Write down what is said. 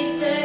place